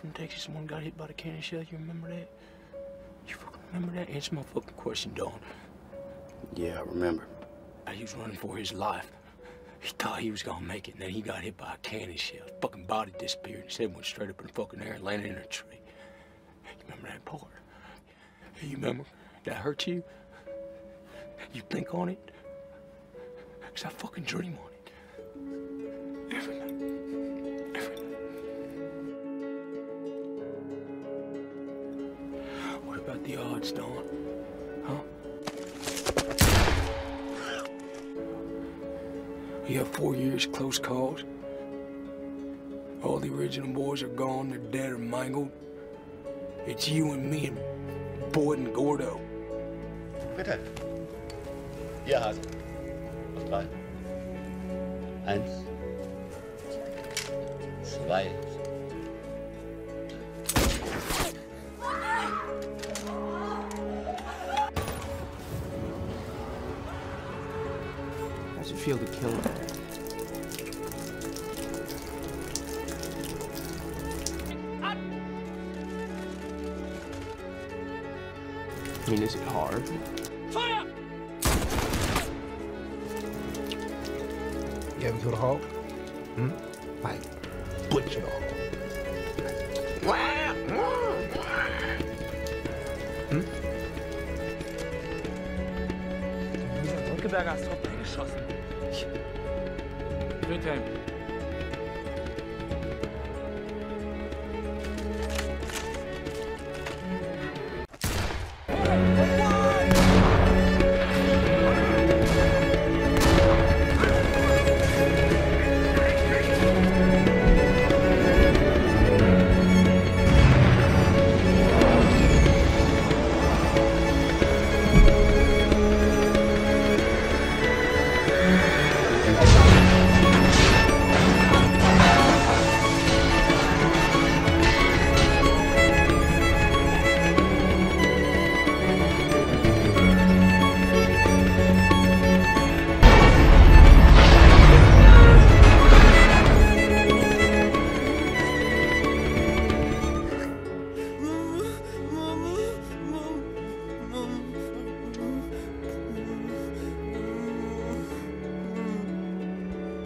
from Texas, one got hit by the cannon shell. You remember that? You fucking remember that? Answer my fucking question, Don. Yeah, I remember. He was running for his life. He thought he was gonna make it, and then he got hit by a cannon shell. His fucking body disappeared. His head went straight up in the fucking air and landed in a tree. You remember that part? You remember? That hurt you? You think on it? Cause I fucking dream on it. Every night. The odds, Don? Huh? You have four years close calls. All the original boys are gone, they're dead or mangled. It's you and me and Boyd and Gordo. Bitte. Hier, Hase. Eins. Zwei. How's it feel to kill him? I mean, is it hard? Fire! You ever killed a hog? Hmm? Like, butchered a hog. Hmm? Brückeberger ist vorbeigeschossen. Friedhelm.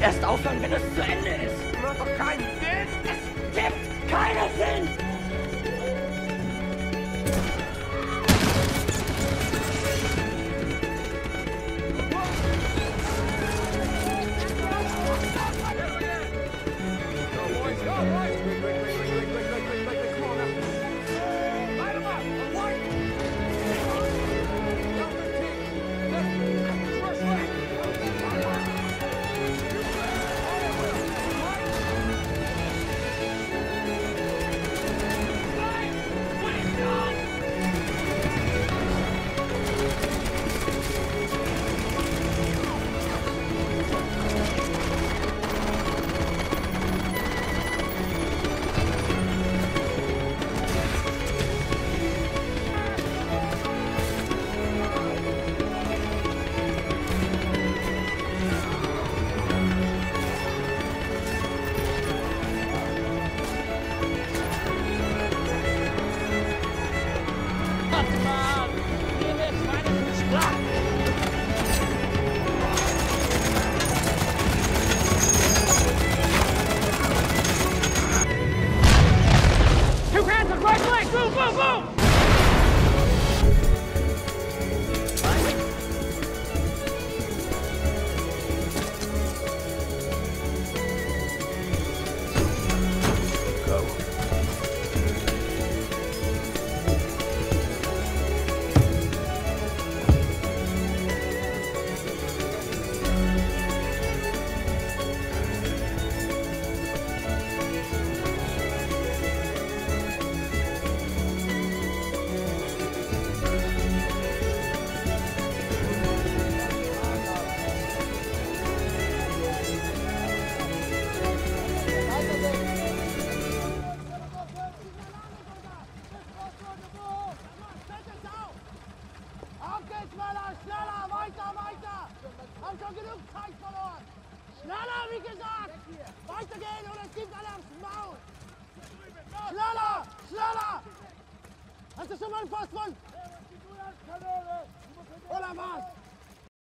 Erst aufhören, wenn es zu Ende ist. Das macht doch keinen Sinn. Es gibt keinen Sinn. Schneller, schneller, weiter, weiter! Haben schon genug Zeit verloren! Schneller, wie gesagt! Weitergehen oder es gibt alle aufs Maul! Schneller, schneller! Hast du schon mal einen Passmann? Oder was?